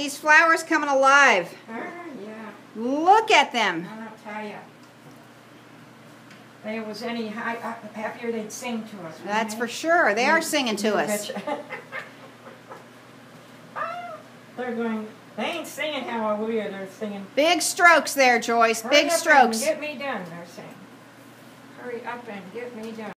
these flowers coming alive. Uh, yeah, Look at them. I'll tell you. They was any high, uh, happier they'd sing to us. That's they? for sure. They yeah. are singing to You us. They're going, they ain't singing hallelujah, they're singing. Big strokes there, Joyce. "Hurry Big up and strokes. Get me done, they're saying. Hurry up and get me done.